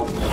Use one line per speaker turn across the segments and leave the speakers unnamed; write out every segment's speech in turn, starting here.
Oh.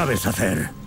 Sabes hacer.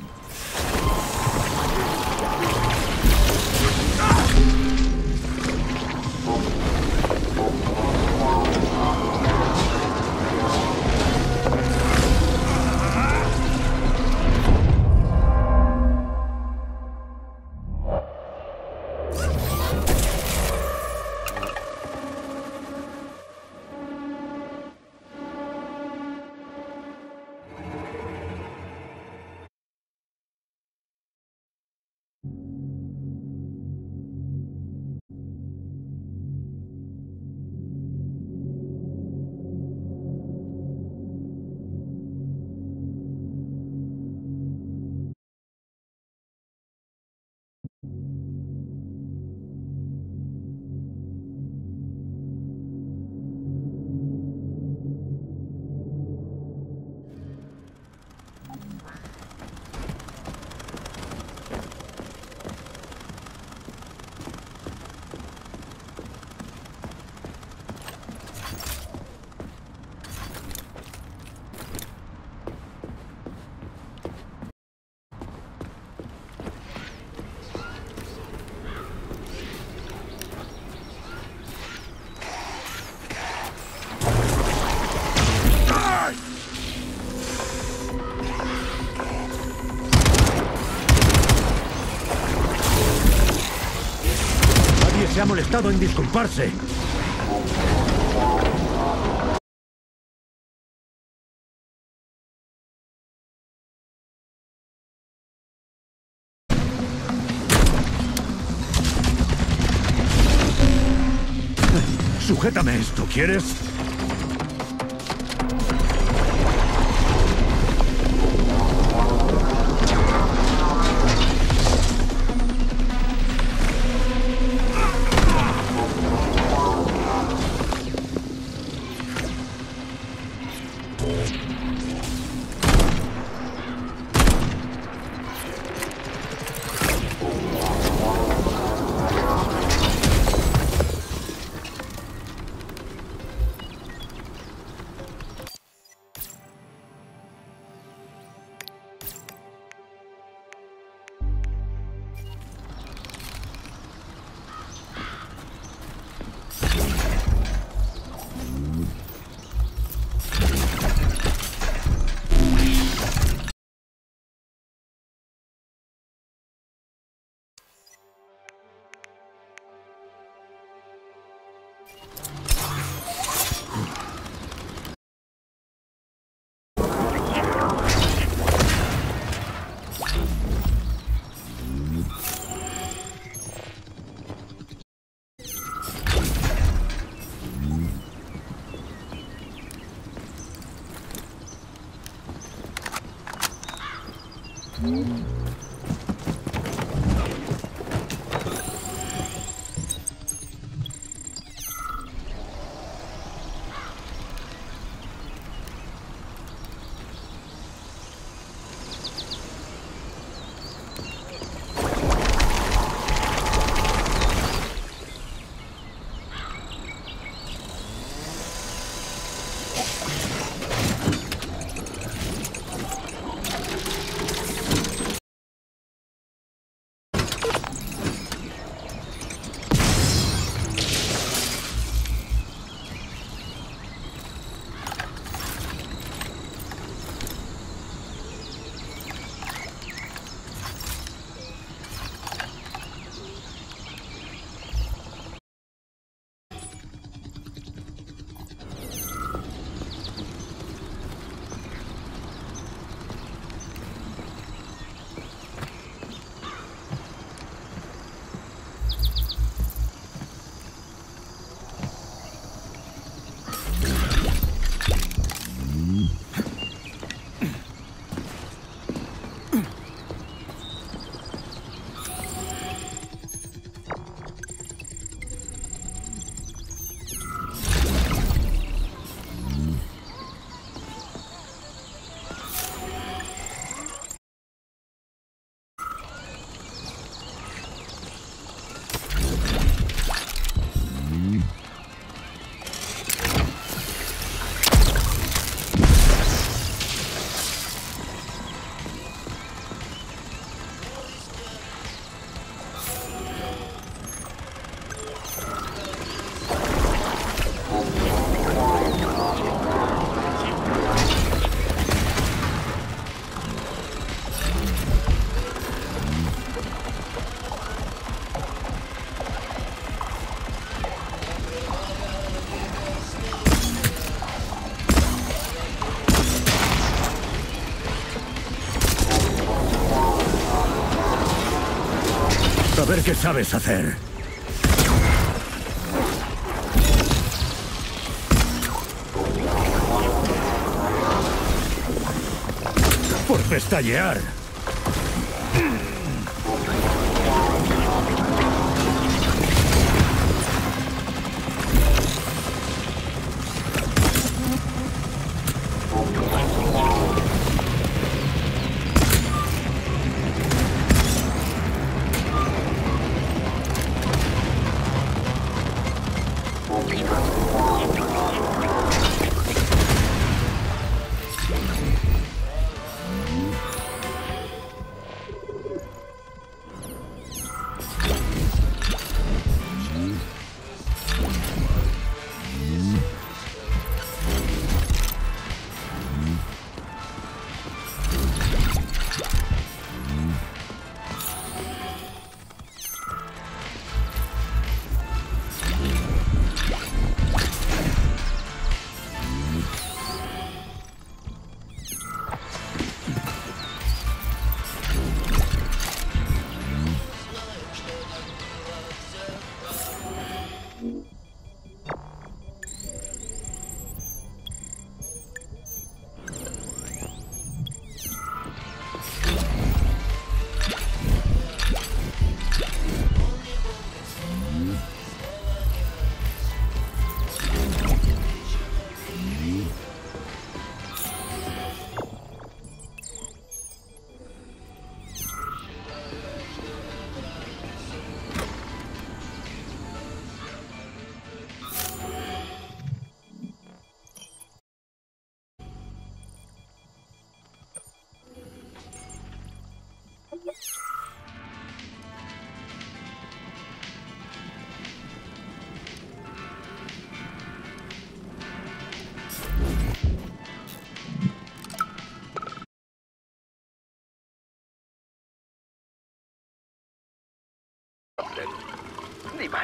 Molestado en disculparse. Sujétame esto, ¿quieres?
Ver qué sabes hacer. Por pestallear.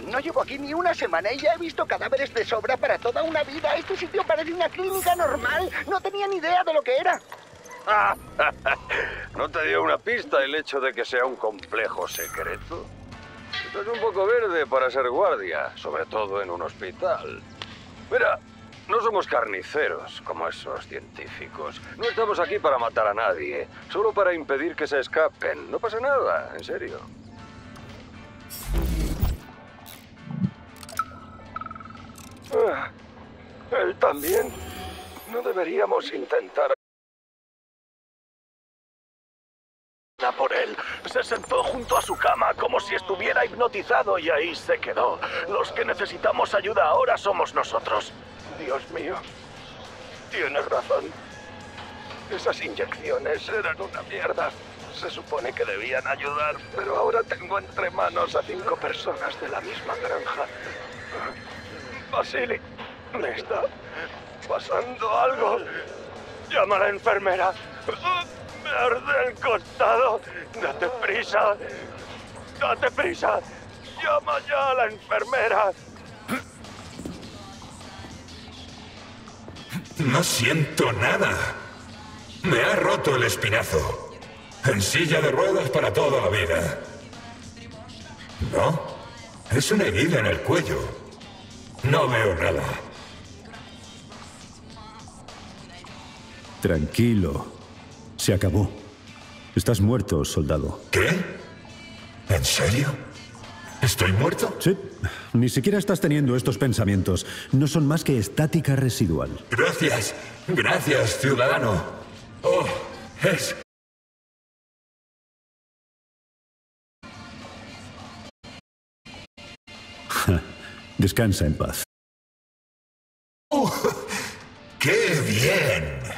No llevo aquí ni una semana y ya he visto cadáveres de sobra para toda una vida. Este sitio parece una clínica normal. No tenía ni idea de lo que era.
¿No te dio una pista el hecho de que sea un complejo secreto? Estás un poco verde para ser guardia, sobre todo en un hospital. Mira, no somos carniceros como esos científicos. No estamos aquí para matar a nadie, solo para impedir que se escapen. No pasa nada, en serio.
Ah, él también. No deberíamos intentar por él. Se sentó junto a su cama como si estuviera hipnotizado y ahí se quedó. Los que necesitamos ayuda ahora somos nosotros. Dios mío. Tienes razón. Esas inyecciones eran una mierda. Se supone que debían ayudar, pero ahora tengo entre manos a cinco personas de la misma granja. Vasily, me está pasando algo. Llama a la enfermera. Me arde el costado. Date prisa. Date prisa. Llama ya a la enfermera.
No siento nada. Me ha roto el espinazo. En silla de ruedas para toda la vida. No, es una herida en el cuello. No veo nada.
Tranquilo. Se acabó. Estás muerto, soldado.
¿Qué? ¿En serio? ¿Estoy muerto?
Sí. Ni siquiera estás teniendo estos pensamientos. No son más que estática residual.
Gracias. Gracias, ciudadano. Oh, es...
Descansa en paz.
¡Oh! ¡Qué bien!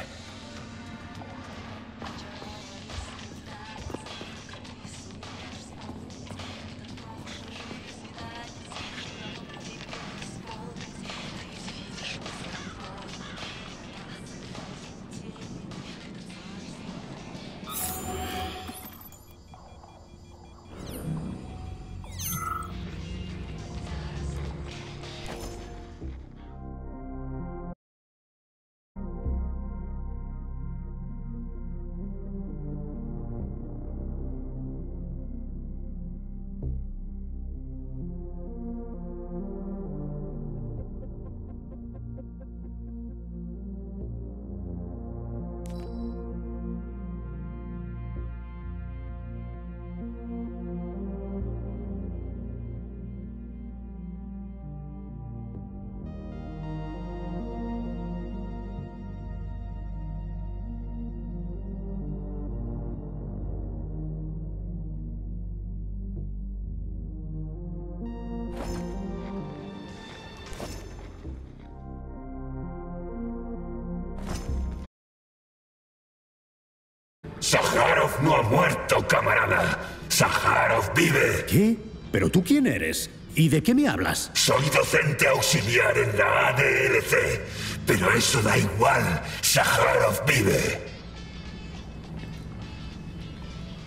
Tú quién eres? ¿Y de qué me hablas?
Soy docente auxiliar en la ADLC, pero eso da igual. Saharov vive.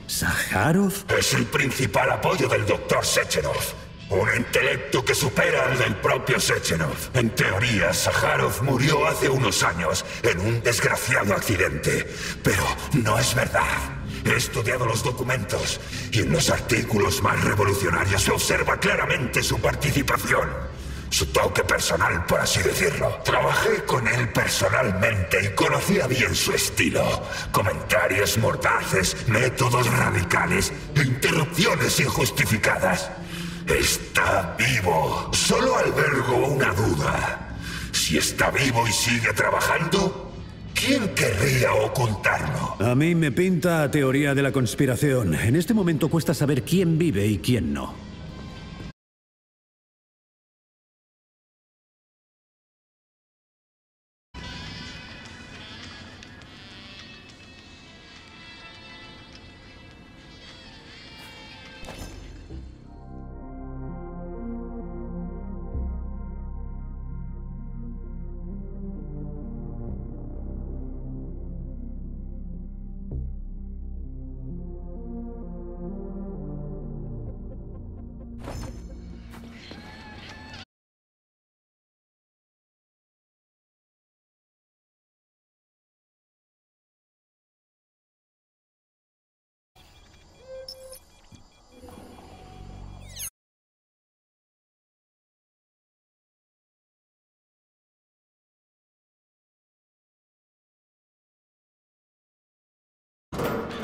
¿Saharov?
Es el principal apoyo del doctor Sechenov. Un intelecto que supera al del propio Sechenov. En teoría, Saharov murió hace unos años en un desgraciado accidente. Pero no es verdad. He estudiado los documentos y en los artículos más revolucionarios se observa claramente su participación. Su toque personal, por así decirlo. Trabajé con él personalmente y conocía bien su estilo. Comentarios mordaces, métodos radicales interrupciones injustificadas. Está vivo. Solo albergo una duda. Si está vivo y sigue trabajando, ¿quién querría ocultarlo?
A mí me pinta teoría de la conspiración. En este momento cuesta saber quién vive y quién no.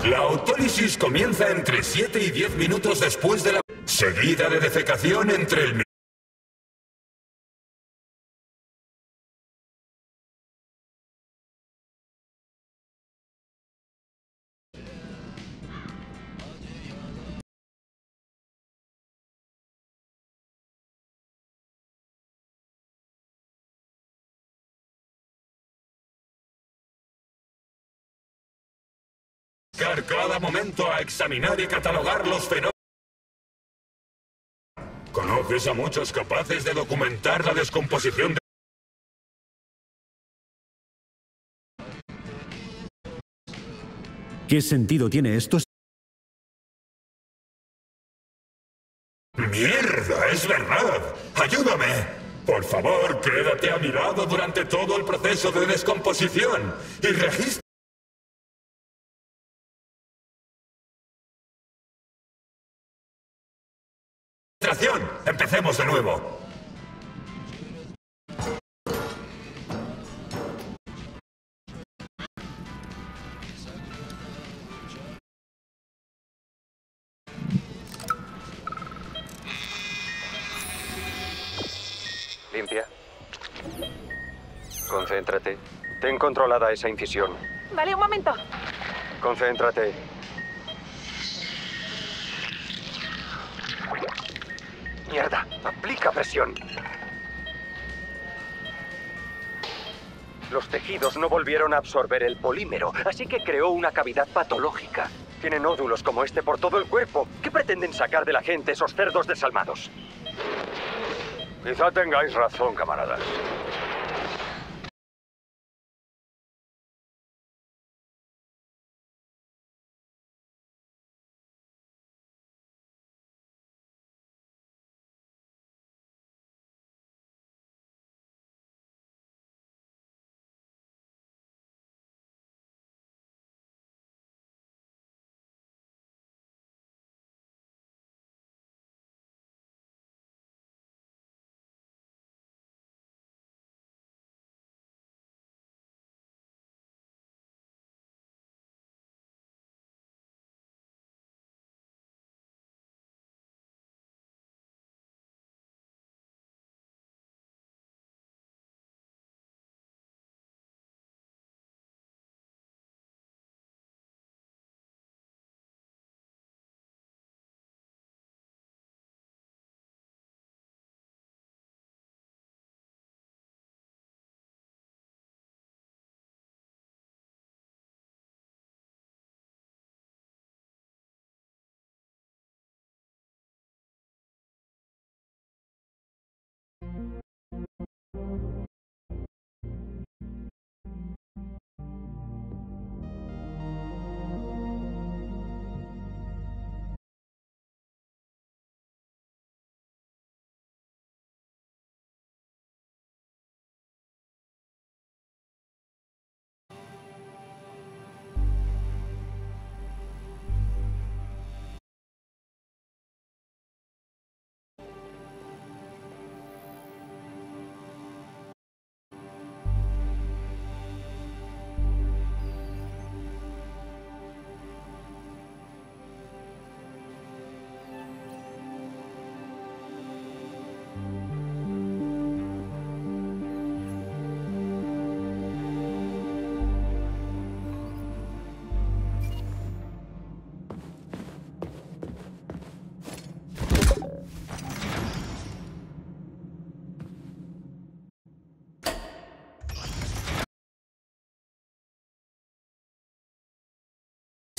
La autólisis comienza entre 7 y 10 minutos después de la... Seguida de defecación entre el... cada momento a examinar y catalogar los fenómenos. ¿Conoces a muchos capaces de documentar la descomposición de...
¿Qué sentido tiene esto?
¡Mierda! ¡Es verdad! ¡Ayúdame! Por favor, quédate a mi lado durante todo el proceso de descomposición y registra... Empecemos de nuevo.
Limpia. Concéntrate. Ten controlada esa incisión.
Vale, un momento.
Concéntrate. Mierda, aplica presión. Los tejidos no volvieron a absorber el polímero, así que creó una cavidad patológica. Tiene nódulos como este por todo el cuerpo. ¿Qué pretenden sacar de la gente esos cerdos desalmados? Quizá tengáis razón, camaradas.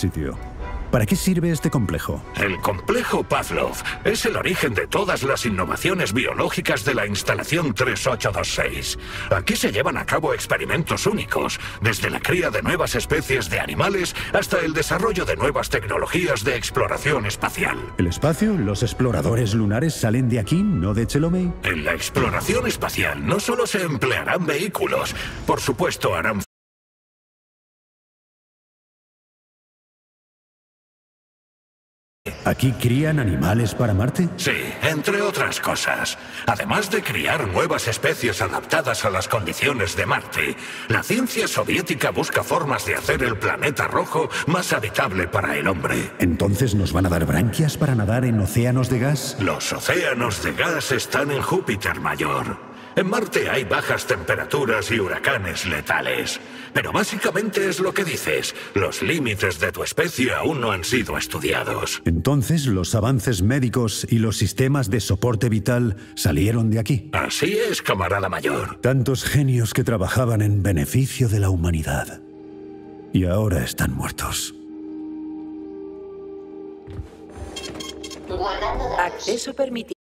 Sitio. ¿Para qué sirve este complejo?
El complejo Pavlov es el origen de todas las innovaciones biológicas de la instalación 3826. Aquí se llevan a cabo experimentos únicos, desde la cría de nuevas especies de animales hasta el desarrollo de nuevas tecnologías de exploración espacial.
¿El espacio? ¿Los exploradores lunares salen de aquí, no de Chelomey?
En la exploración espacial no solo se emplearán vehículos, por supuesto harán
¿Aquí crían animales para Marte?
Sí, entre otras cosas. Además de criar nuevas especies adaptadas a las condiciones de Marte, la ciencia soviética busca formas de hacer el planeta rojo más habitable para el hombre.
¿Entonces nos van a dar branquias para nadar en océanos de gas?
Los océanos de gas están en Júpiter mayor. En Marte hay bajas temperaturas y huracanes letales. Pero básicamente es lo que dices. Los límites de tu especie aún no han sido estudiados.
Entonces los avances médicos y los sistemas de soporte vital salieron de aquí.
Así es, camarada mayor.
Tantos genios que trabajaban en beneficio de la humanidad. Y ahora están muertos.
Acceso permitido.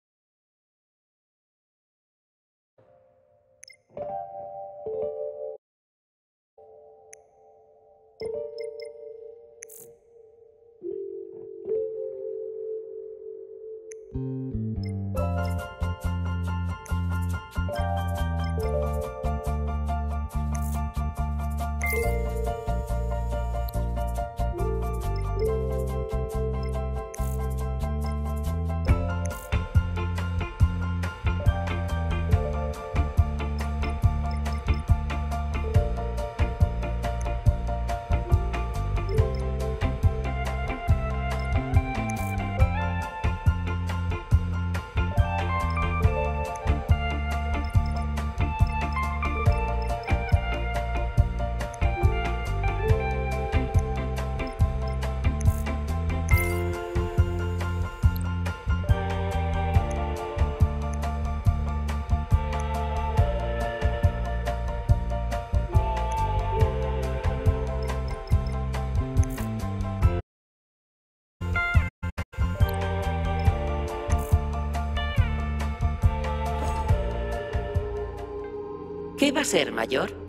¿Qué va a ser, mayor?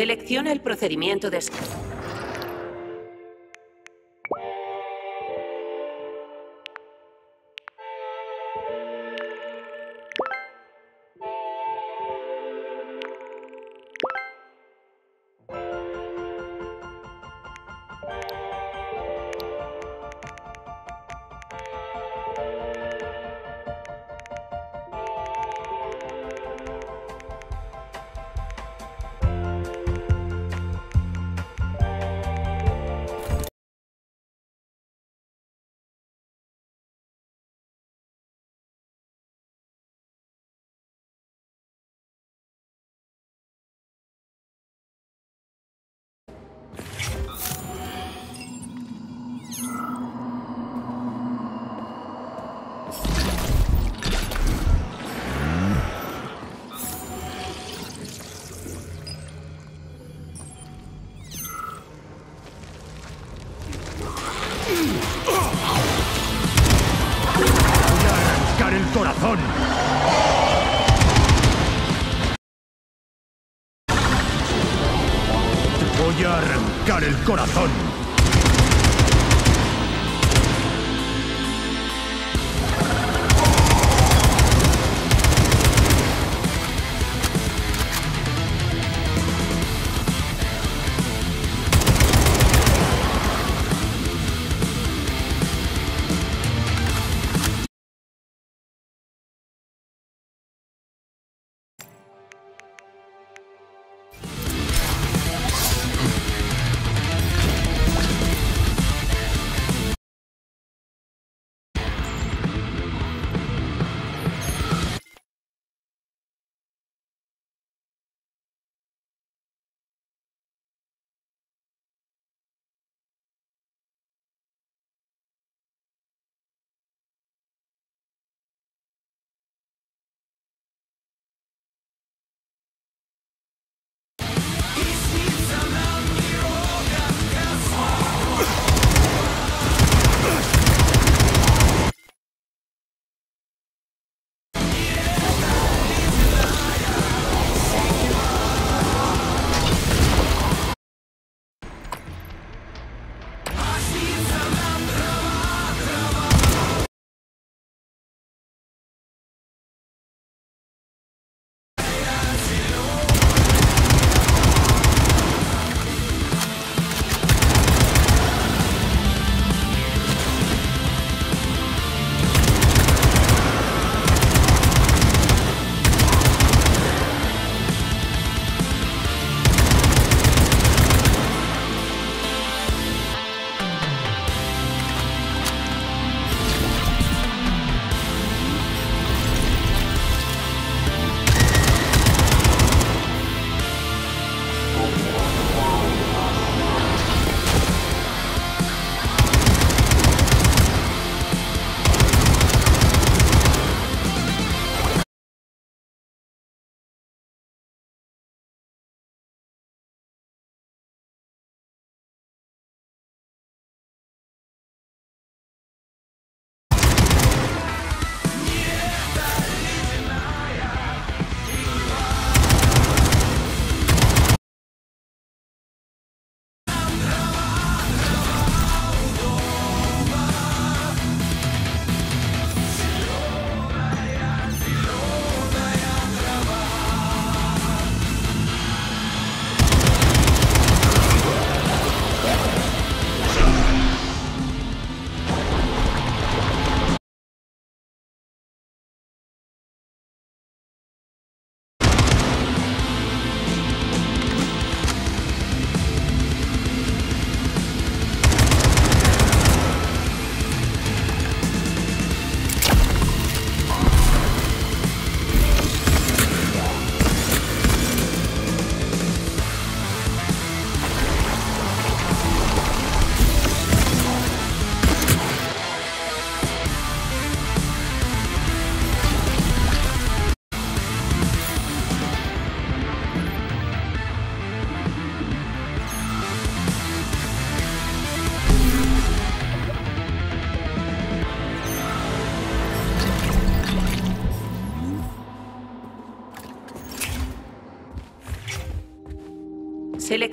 Selecciona el procedimiento de...
Voy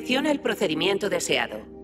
Selecciona el procedimiento deseado.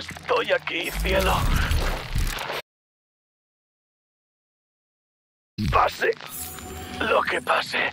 Estoy aquí, cielo. Pase lo que pase.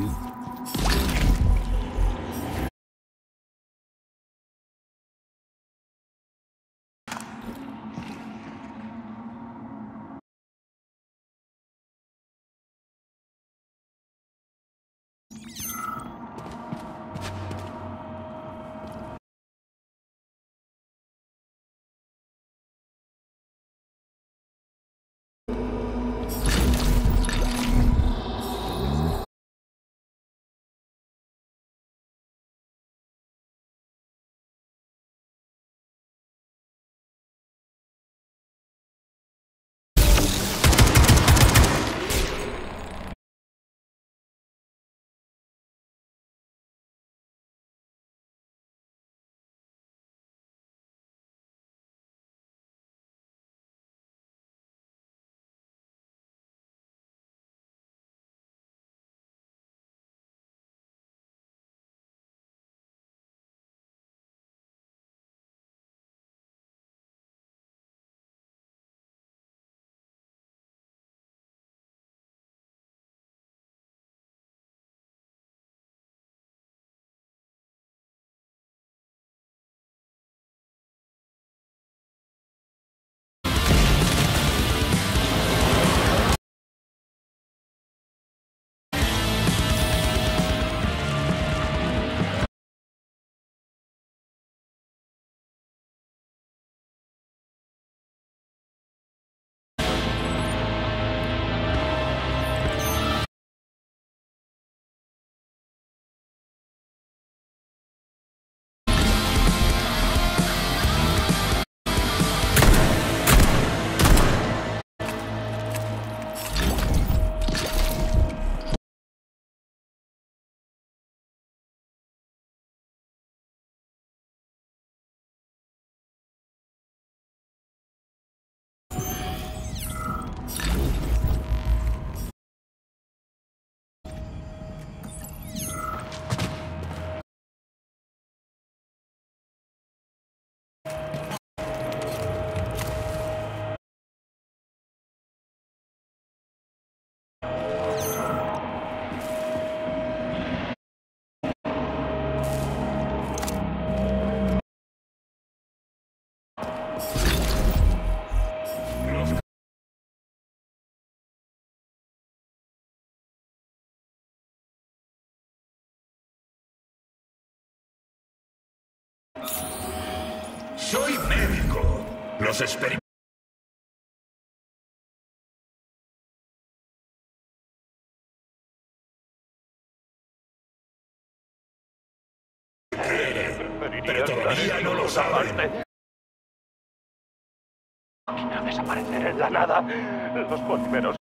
Hum.
you Soy médico. Los experimentos... Pero todavía no lo saben.
Máquina desaparecer en la nada. Los polímeros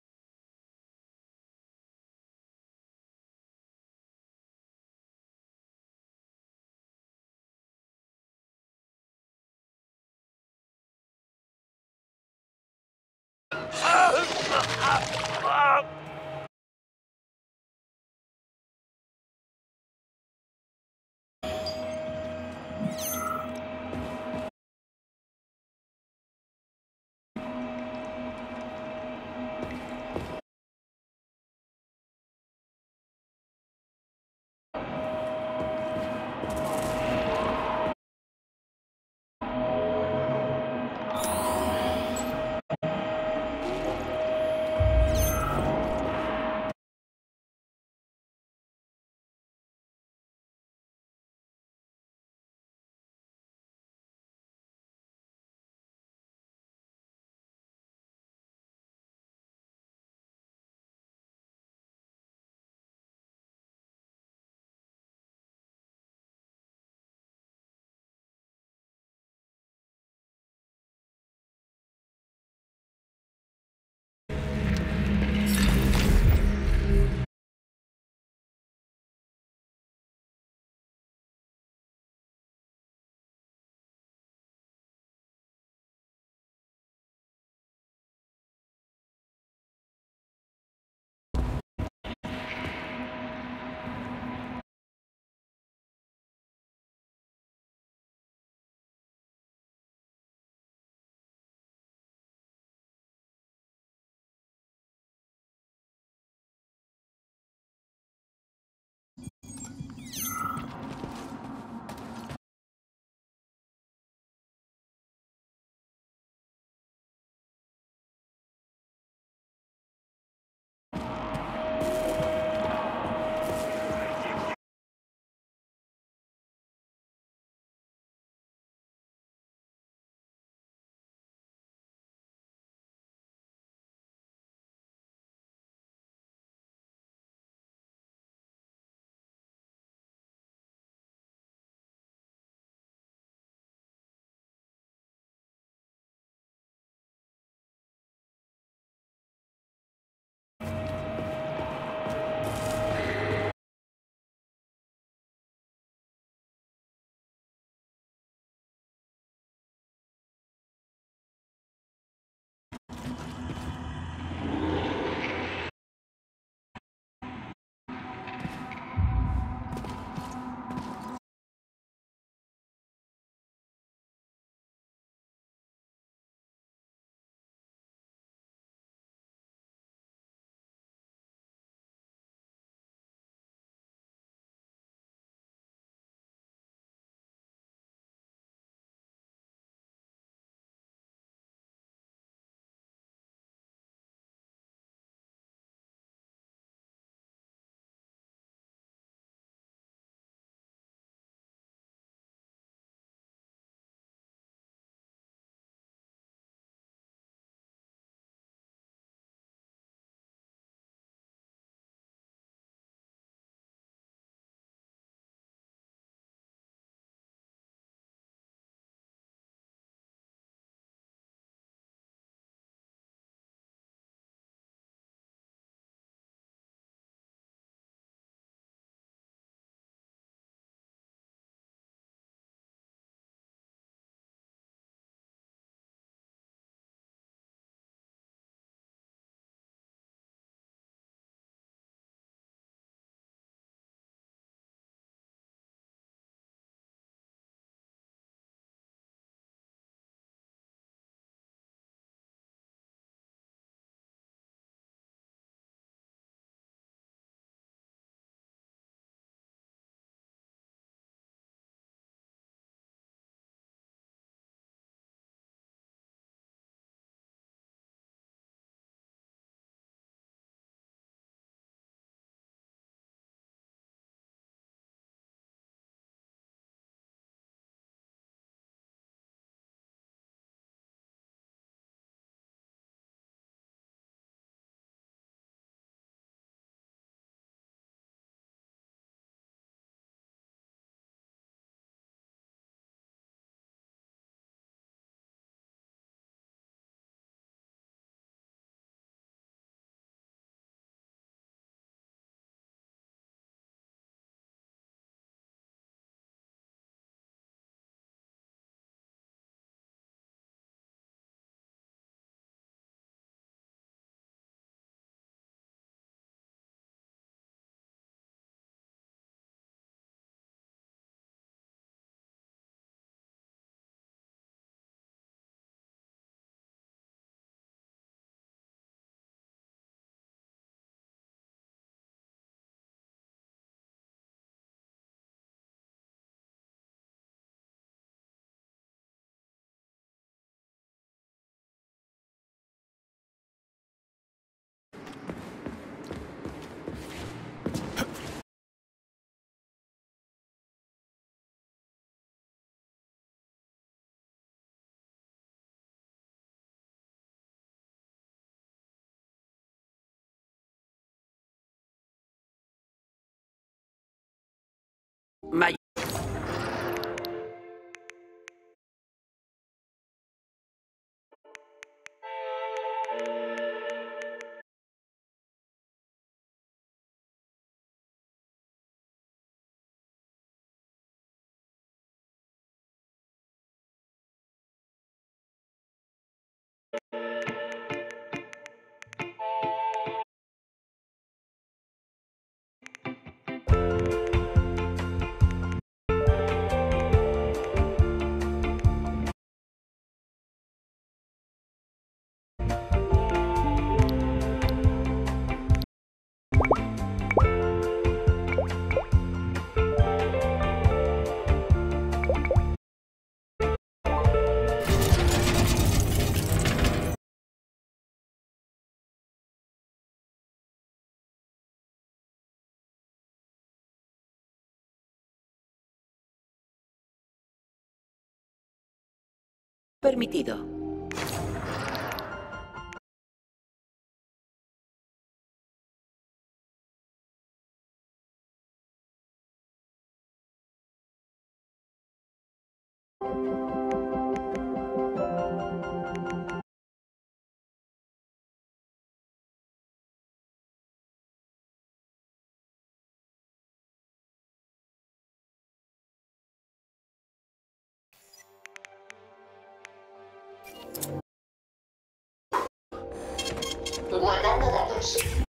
Permitido.
house.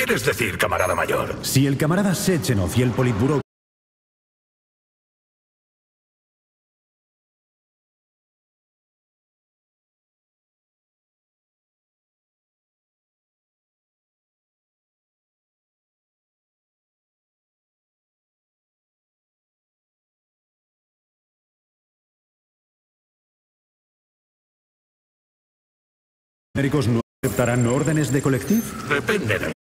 Quieres decir, camarada mayor?
Si el camarada Sechenov y el Politburo numéricos no aceptarán órdenes de colectivo?
Depende de...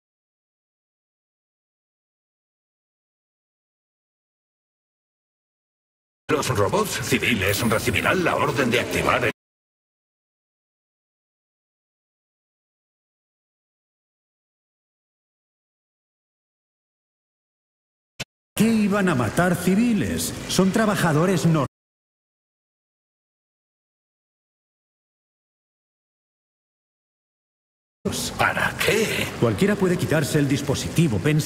Los robots civiles recibirán la orden de activar el...
¿Qué iban a matar civiles? Son trabajadores no.
¿Para qué?
Cualquiera puede quitarse el dispositivo. Pens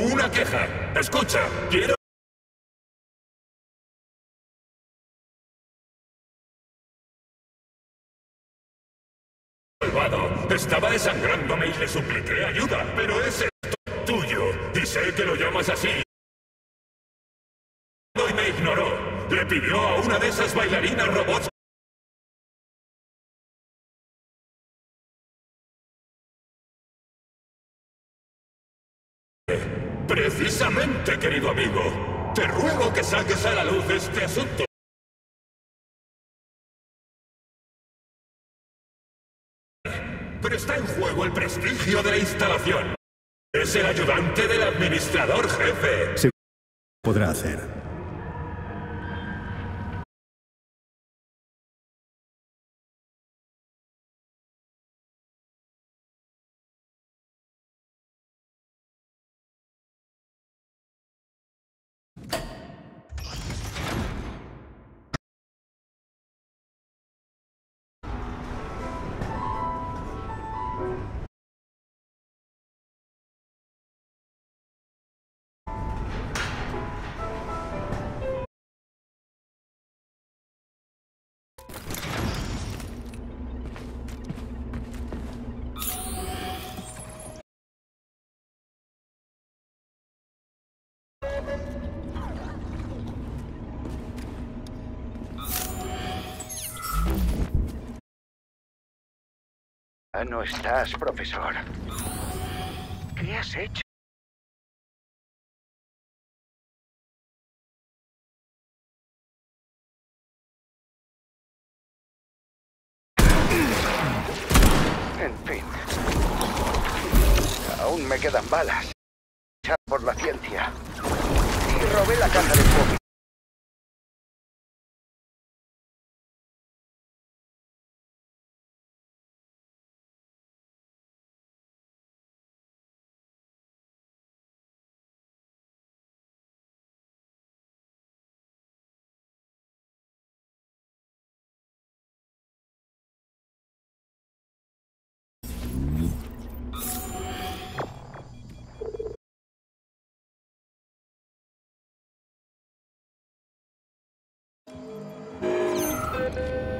Una queja. Escucha, quiero... Estaba desangrándome y le supliqué ayuda, pero es esto tuyo. Y sé que lo llamas así. Y me ignoró. Le pidió a una de esas bailarinas robots Precisamente, querido amigo. Te ruego que saques a la luz este asunto. Pero está en juego el prestigio de la instalación. Es el ayudante del administrador jefe.
Se podrá hacer.
No estás, profesor. ¿Qué has hecho? you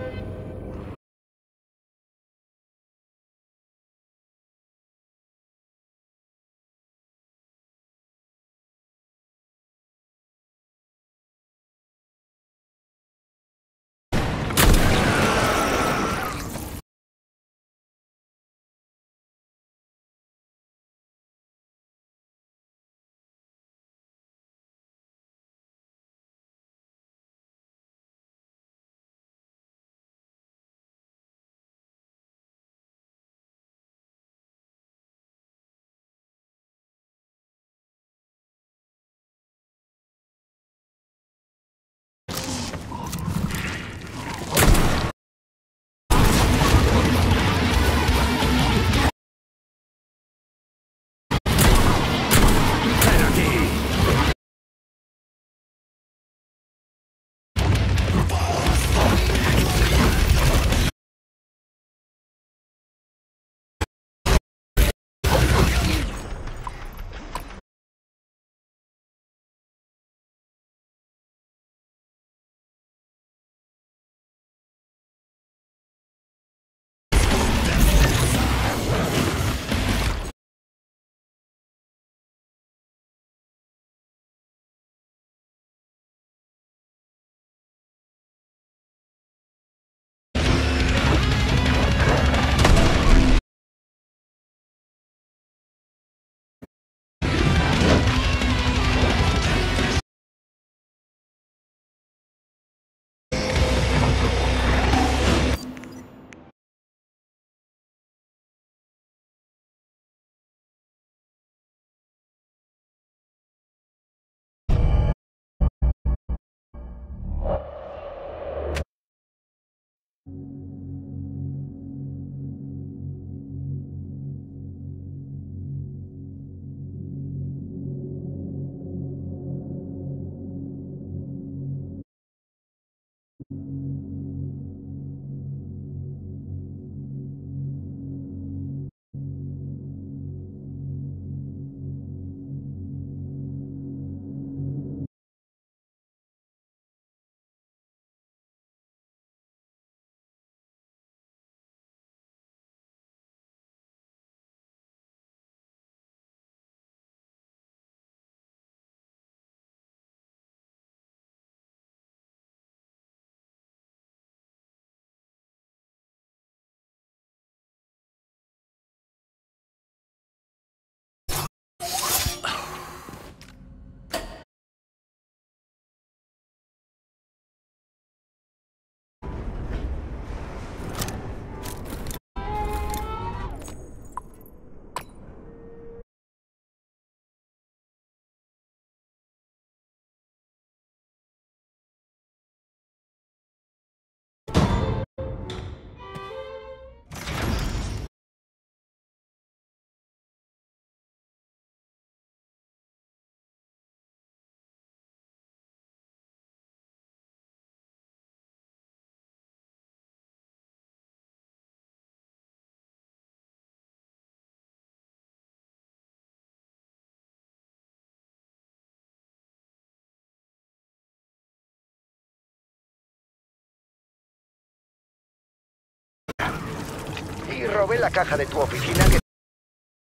y robé la caja de tu oficina que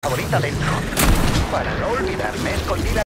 favorita dentro. Para no olvidarme, escondí la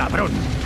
¡Cabrón!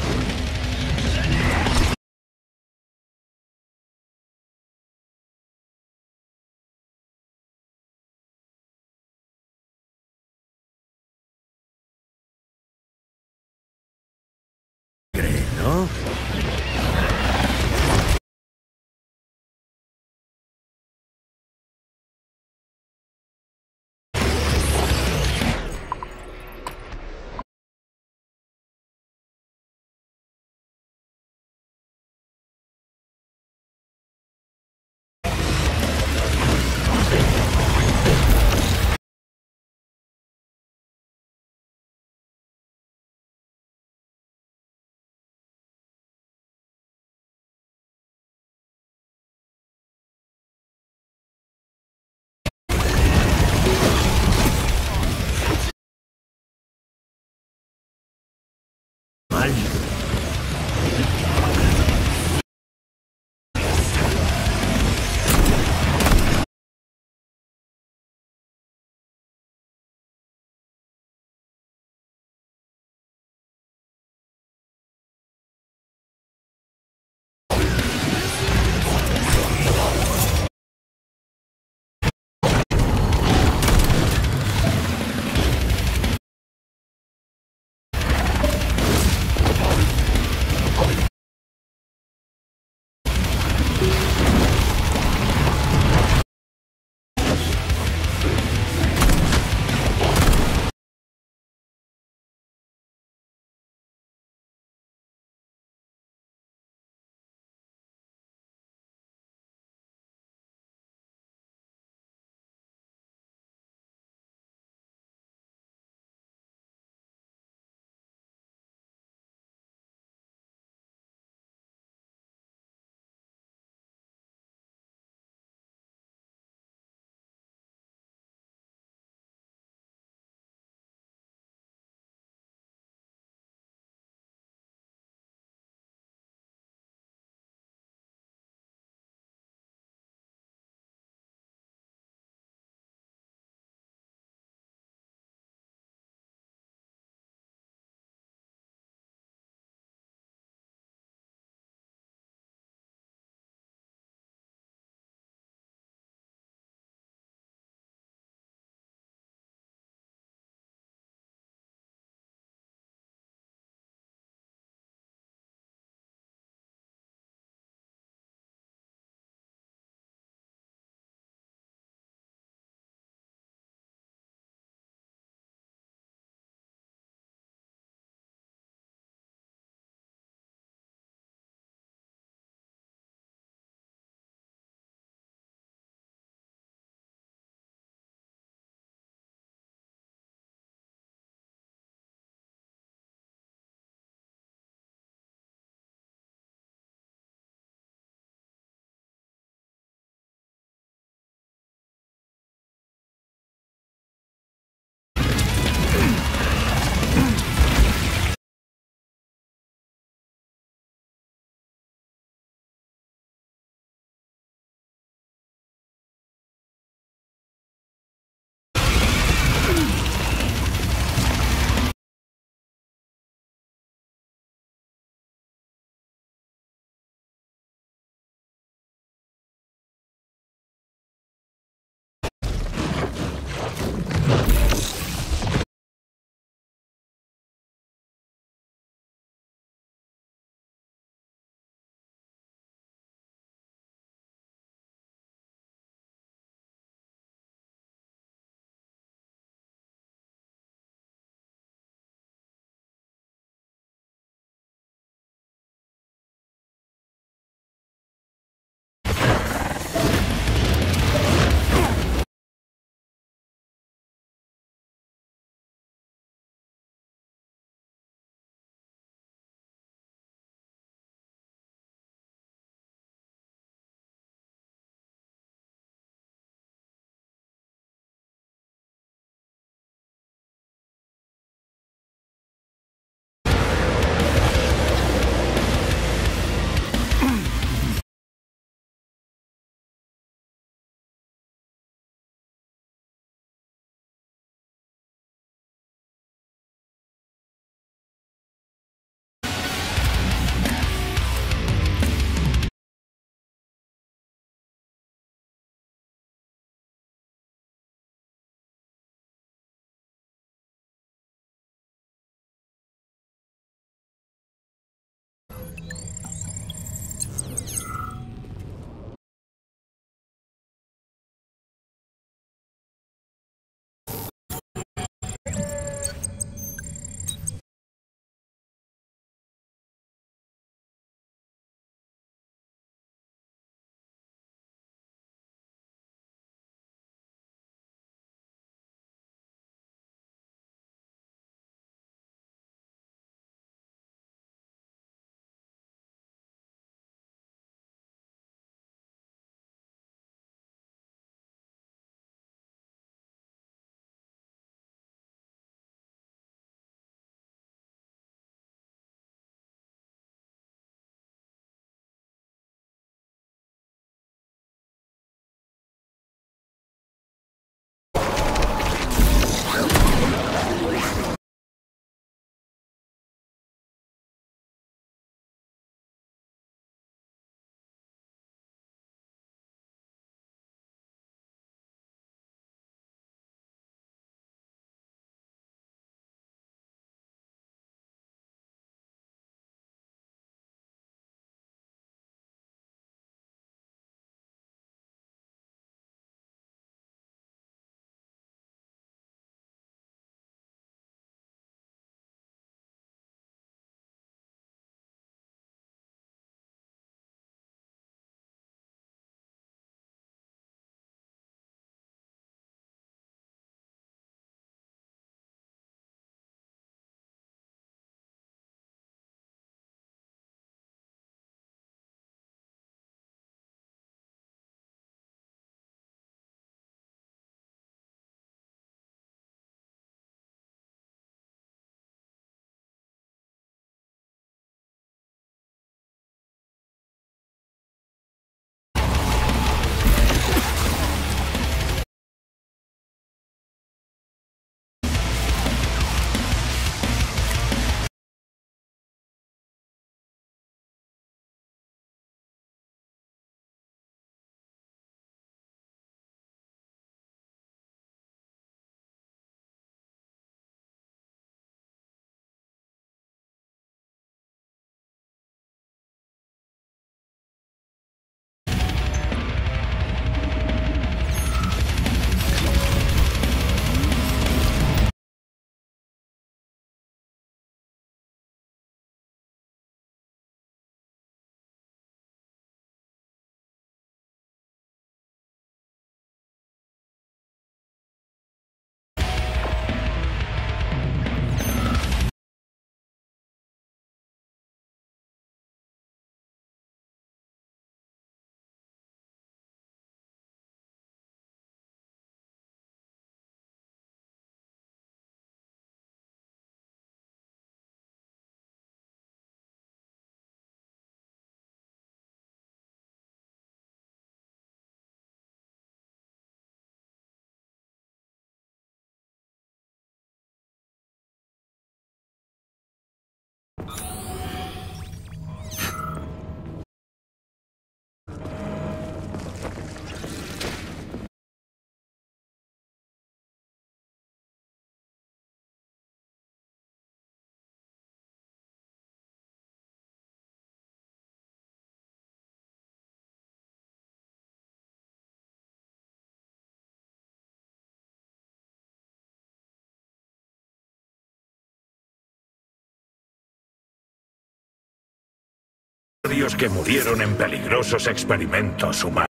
Que murieron en peligrosos experimentos humanos.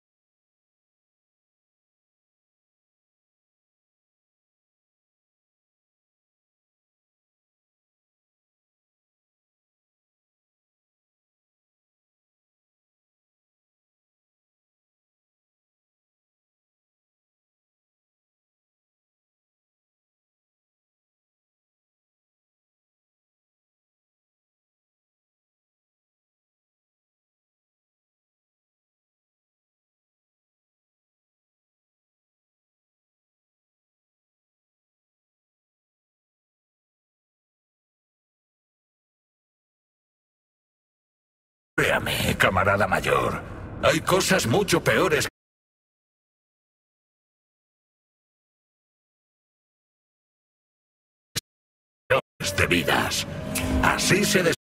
Camarada mayor. Hay cosas mucho peores de vidas. Así se des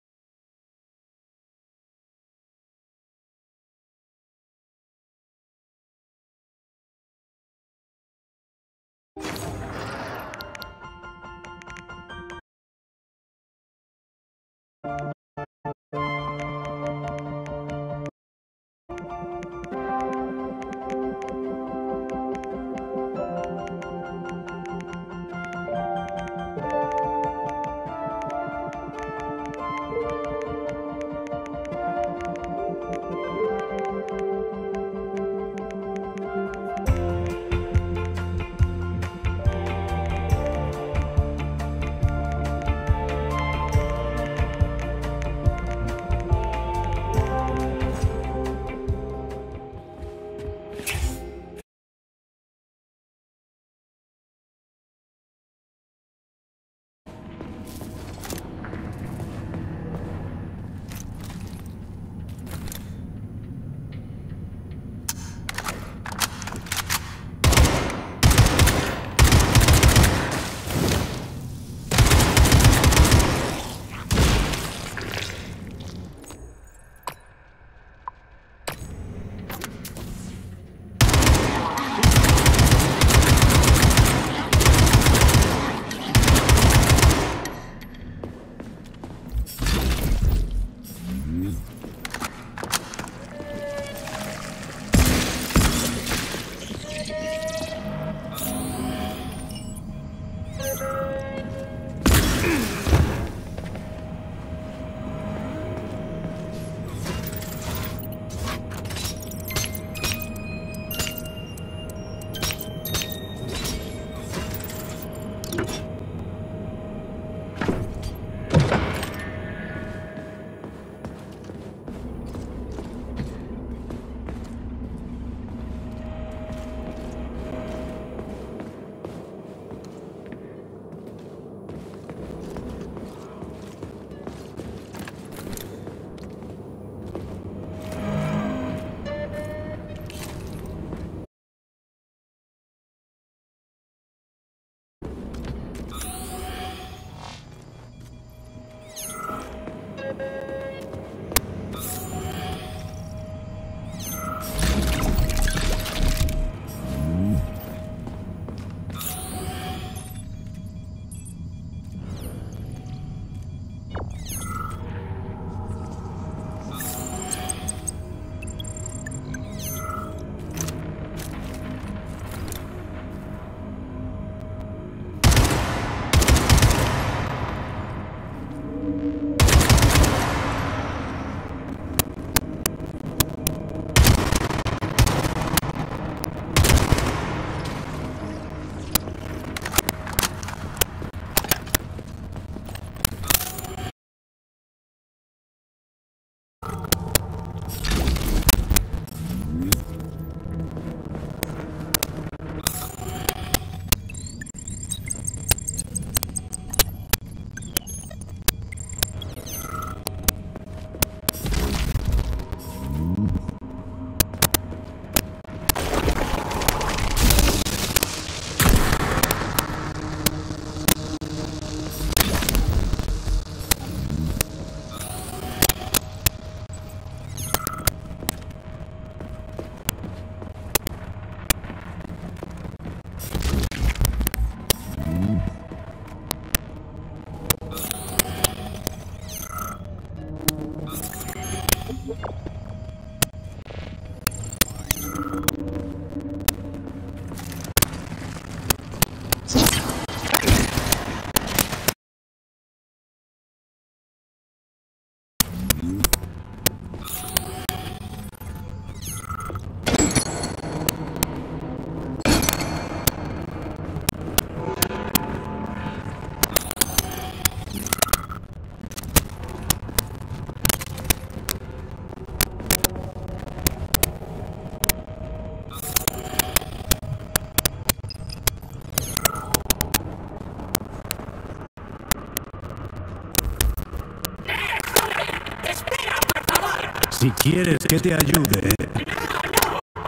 quieres que te ayude...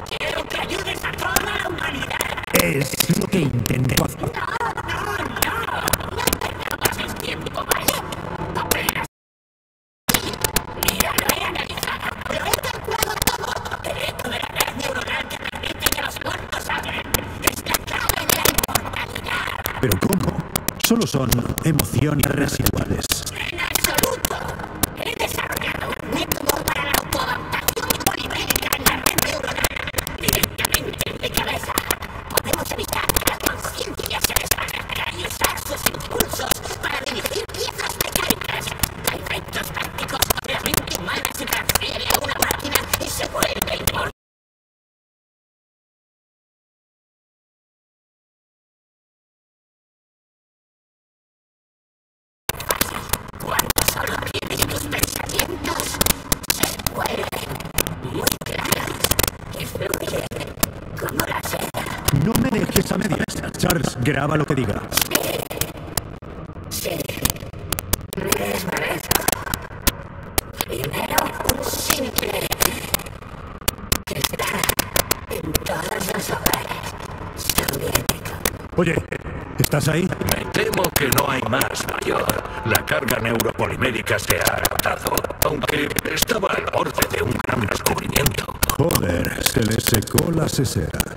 Quiero que ayudes a toda la humanidad.
Es lo que intento hacer.
Pases tiempo, ¿vale? Apenas. Mira, lo he analizado, pero he calculado todo. El eco de la red neuronal que permite que los muertos hablen. Es la clave de la inmortalidad.
¿Pero cómo? Solo son emociones residuales. Lo que diga.
Sí, me desvanezco. Primero un simple que está en todos los hogares soviéticos.
Oye, ¿estás ahí?
Me temo que no hay más, mayor. La carga neuropolimérica se ha agotado, aunque estaba al borde de un gran descubrimiento.
Joder, se le secó la sesera.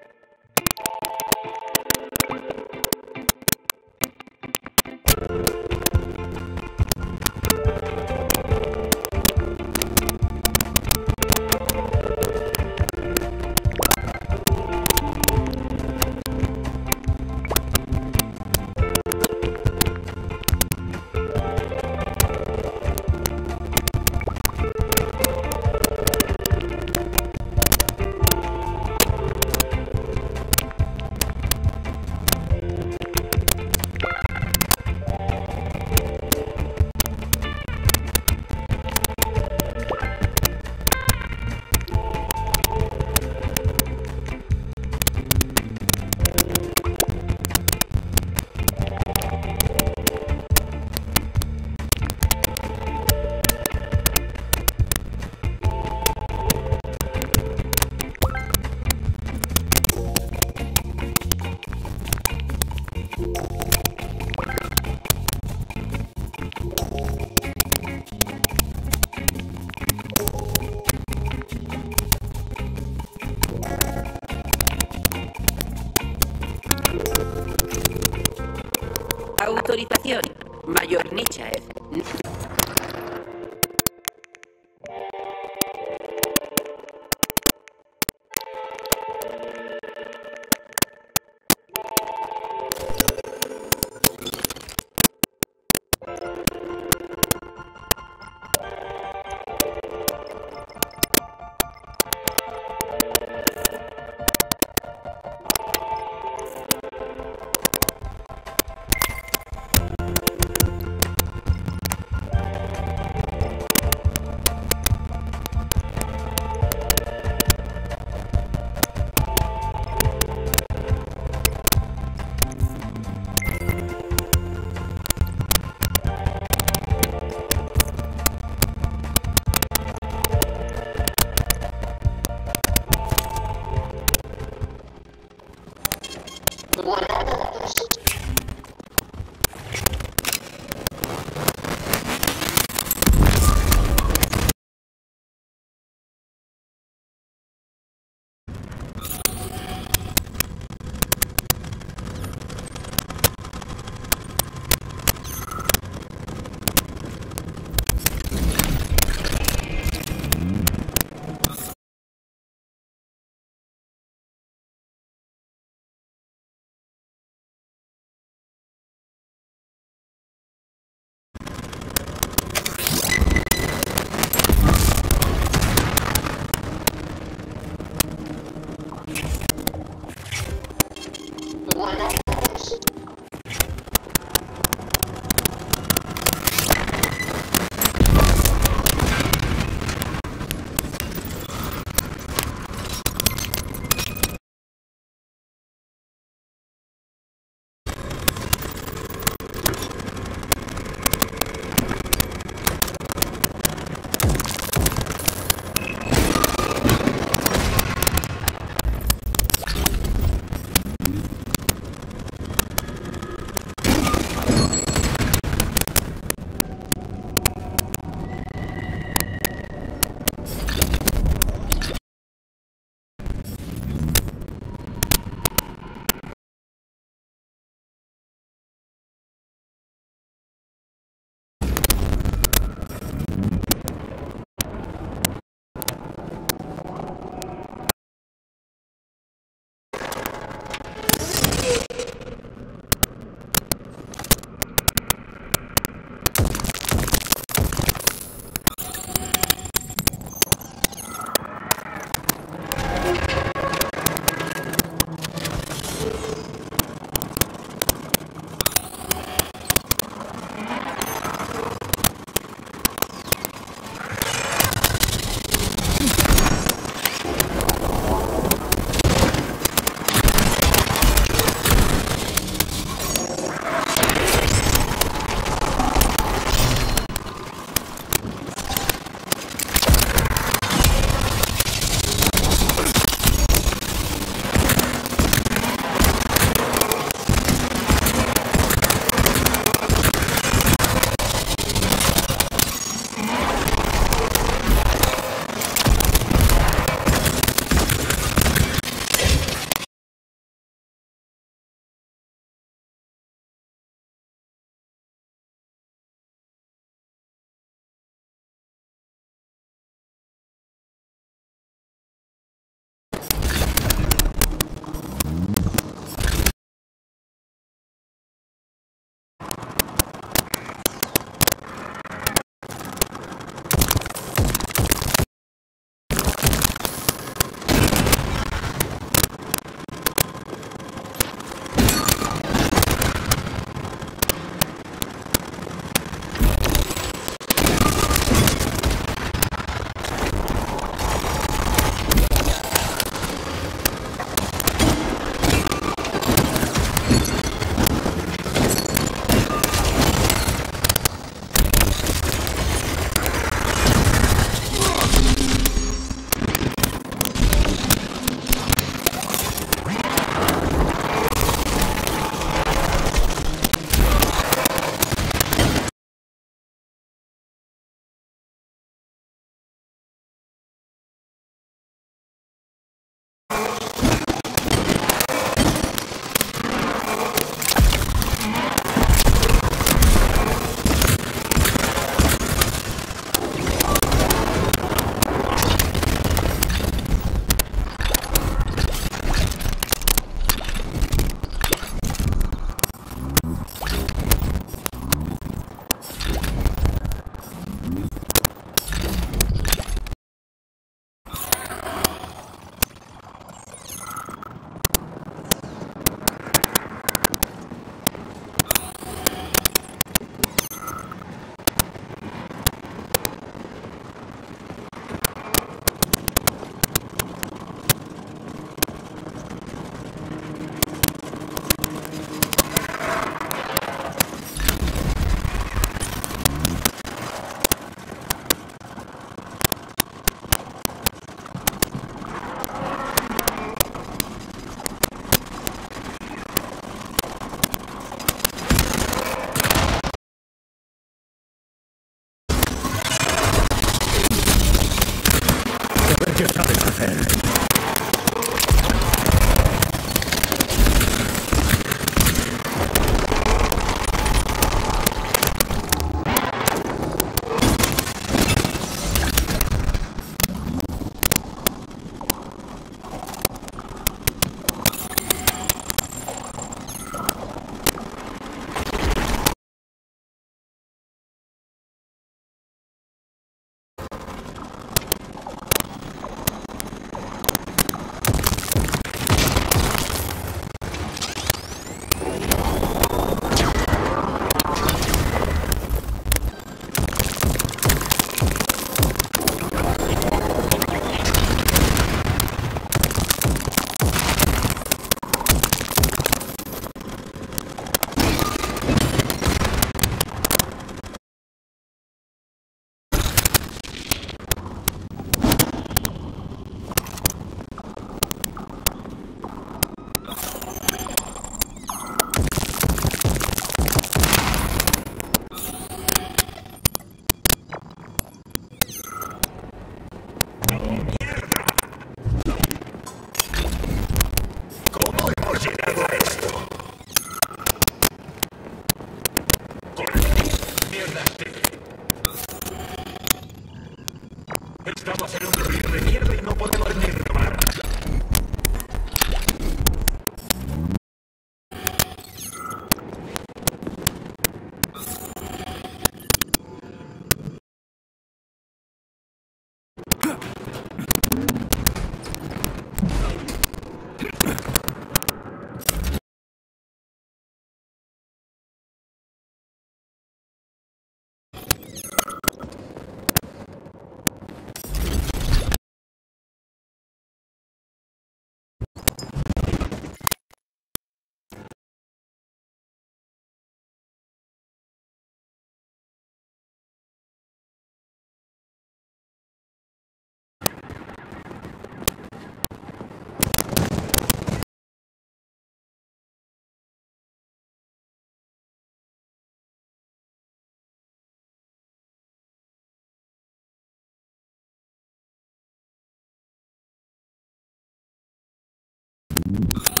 You